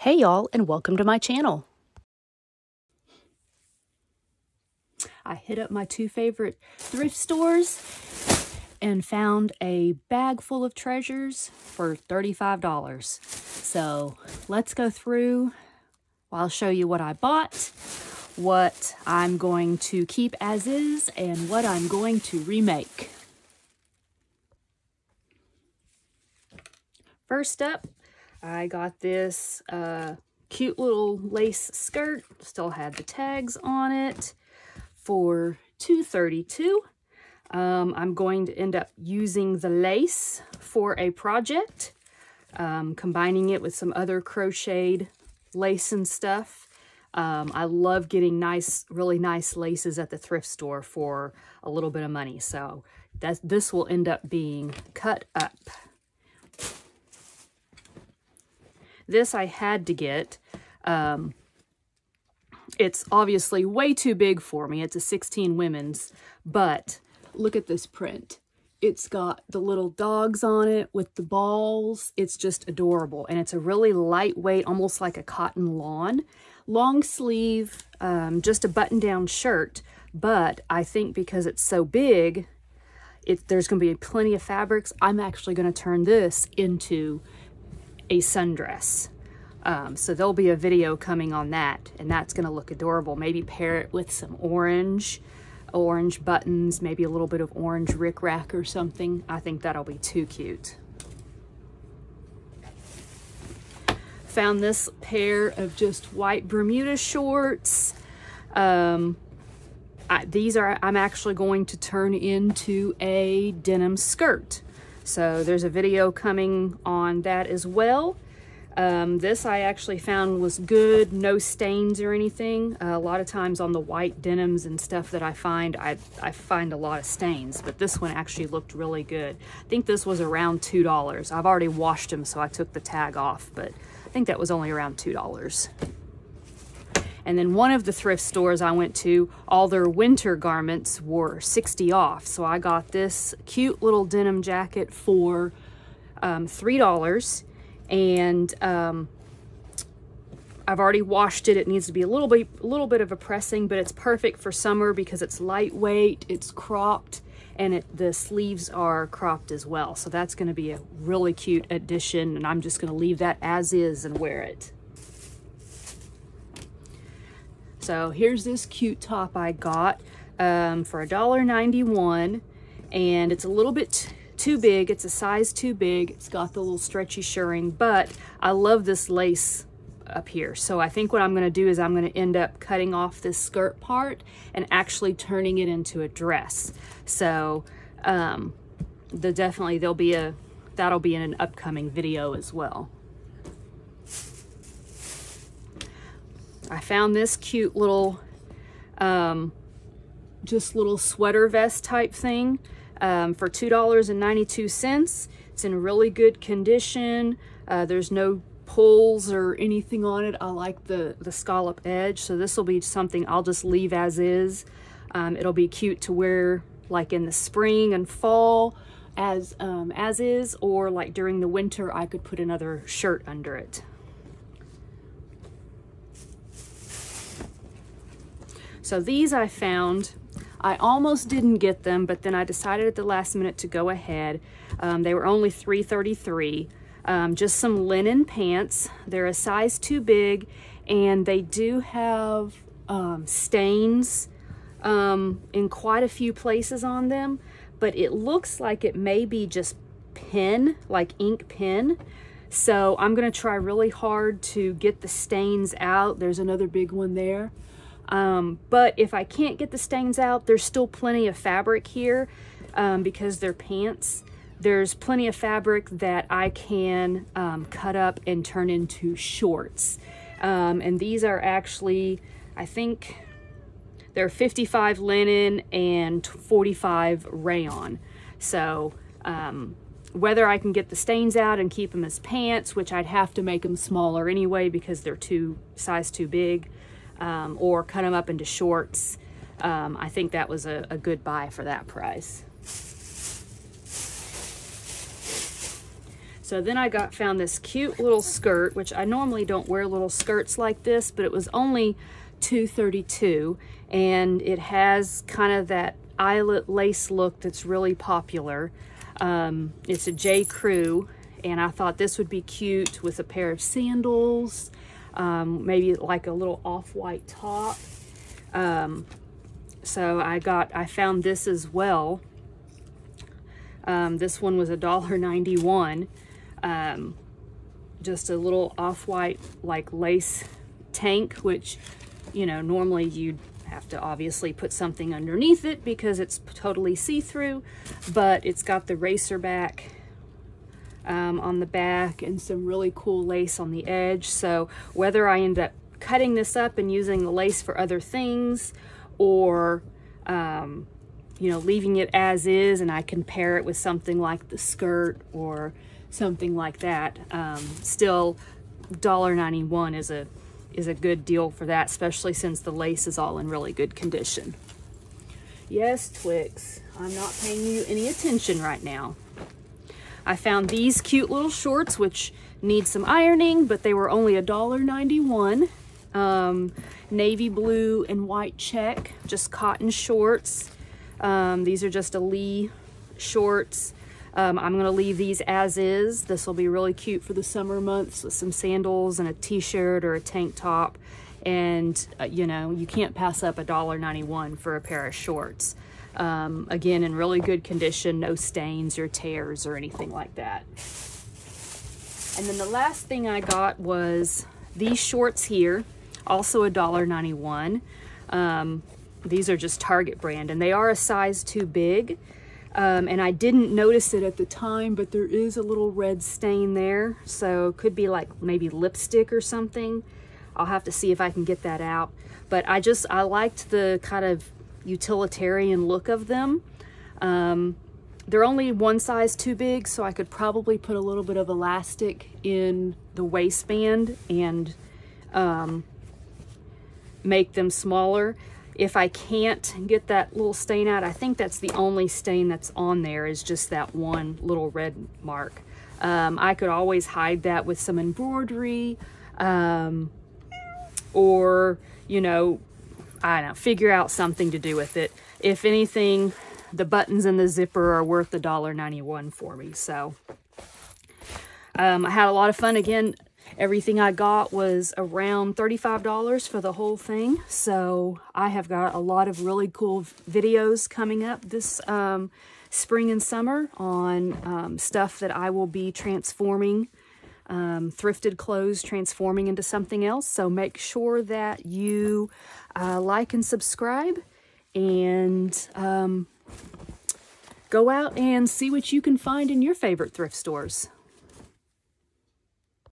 Hey y'all and welcome to my channel. I hit up my two favorite thrift stores and found a bag full of treasures for $35. So let's go through. I'll show you what I bought, what I'm going to keep as is, and what I'm going to remake. First up, I got this uh, cute little lace skirt, still had the tags on it, for 232 um, I'm going to end up using the lace for a project, um, combining it with some other crocheted lace and stuff. Um, I love getting nice, really nice laces at the thrift store for a little bit of money. So that this will end up being cut up. This I had to get. Um, it's obviously way too big for me. It's a 16 women's, but look at this print. It's got the little dogs on it with the balls. It's just adorable. And it's a really lightweight, almost like a cotton lawn. Long sleeve, um, just a button-down shirt. But I think because it's so big, it, there's going to be plenty of fabrics. I'm actually going to turn this into a sundress. Um, so there'll be a video coming on that, and that's going to look adorable. Maybe pair it with some orange orange buttons, maybe a little bit of orange rickrack or something. I think that'll be too cute. Found this pair of just white Bermuda shorts. Um, I, these are, I'm actually going to turn into a denim skirt. So there's a video coming on that as well. Um, this I actually found was good, no stains or anything. Uh, a lot of times on the white denims and stuff that I find, I, I find a lot of stains, but this one actually looked really good. I think this was around $2. I've already washed them, so I took the tag off, but I think that was only around $2. And then one of the thrift stores I went to, all their winter garments were 60 off. So I got this cute little denim jacket for um, $3 and um, I've already washed it. It needs to be a little bit, a little bit of a pressing, but it's perfect for summer because it's lightweight, it's cropped, and it, the sleeves are cropped as well. So that's gonna be a really cute addition, and I'm just gonna leave that as is and wear it. So here's this cute top I got um, for $1.91, and it's a little bit too big. It's a size too big. It's got the little stretchy shirring, but I love this lace up here. So I think what I'm gonna do is I'm gonna end up cutting off this skirt part and actually turning it into a dress. So um, the definitely there'll be a, that'll be in an upcoming video as well. I found this cute little, um, just little sweater vest type thing um, for $2.92. It's in really good condition. Uh, there's no pulls or anything on it. I like the, the scallop edge, so this will be something I'll just leave as is. Um, it'll be cute to wear like in the spring and fall as, um, as is, or like during the winter, I could put another shirt under it. So these I found I almost didn't get them, but then I decided at the last minute to go ahead. Um, they were only $3.33. Um, just some linen pants. They're a size too big, and they do have um, stains um, in quite a few places on them, but it looks like it may be just pen, like ink pen. So I'm gonna try really hard to get the stains out. There's another big one there. Um, but if I can't get the stains out, there's still plenty of fabric here um, because they're pants. There's plenty of fabric that I can um, cut up and turn into shorts. Um, and these are actually, I think, they're 55 linen and 45 rayon. So um, whether I can get the stains out and keep them as pants, which I'd have to make them smaller anyway because they're too size too big, um, or cut them up into shorts. Um, I think that was a, a good buy for that price. So then I got found this cute little skirt, which I normally don't wear little skirts like this, but it was only 232 and it has kind of that eyelet lace look that's really popular. Um, it's a J. Crew and I thought this would be cute with a pair of sandals, um, maybe like a little off-white top. Um, so I got, I found this as well. Um, this one was a dollar ninety-one. Um, just a little off-white like lace tank, which, you know, normally you'd have to obviously put something underneath it because it's totally see-through, but it's got the racer back um, on the back and some really cool lace on the edge. So whether I end up cutting this up and using the lace for other things or, um, you know, leaving it as is and I can pair it with something like the skirt or something like that, um, still $1.91 is a is a good deal for that, especially since the lace is all in really good condition. Yes, Twix, I'm not paying you any attention right now. I found these cute little shorts, which need some ironing, but they were only $1.91. Um, navy blue and white check, just cotton shorts. Um, these are just a Lee shorts. Um, I'm gonna leave these as is. This will be really cute for the summer months with some sandals and a t-shirt or a tank top. And uh, you know, you can't pass up $1.91 for a pair of shorts. Um, again, in really good condition, no stains or tears or anything like that. And then the last thing I got was these shorts here, also a $1.91. Um, these are just Target brand and they are a size too big. Um, and I didn't notice it at the time, but there is a little red stain there. So could be like maybe lipstick or something. I'll have to see if I can get that out. But I just, I liked the kind of utilitarian look of them. Um, they're only one size too big, so I could probably put a little bit of elastic in the waistband and um, make them smaller. If I can't get that little stain out, I think that's the only stain that's on there is just that one little red mark. Um, I could always hide that with some embroidery um, or, you know, I don't know, figure out something to do with it. If anything, the buttons and the zipper are worth $1.91 for me. So um, I had a lot of fun. Again, everything I got was around $35 for the whole thing. So I have got a lot of really cool videos coming up this um, spring and summer on um, stuff that I will be transforming um, thrifted clothes transforming into something else. So make sure that you uh, like and subscribe and um, go out and see what you can find in your favorite thrift stores.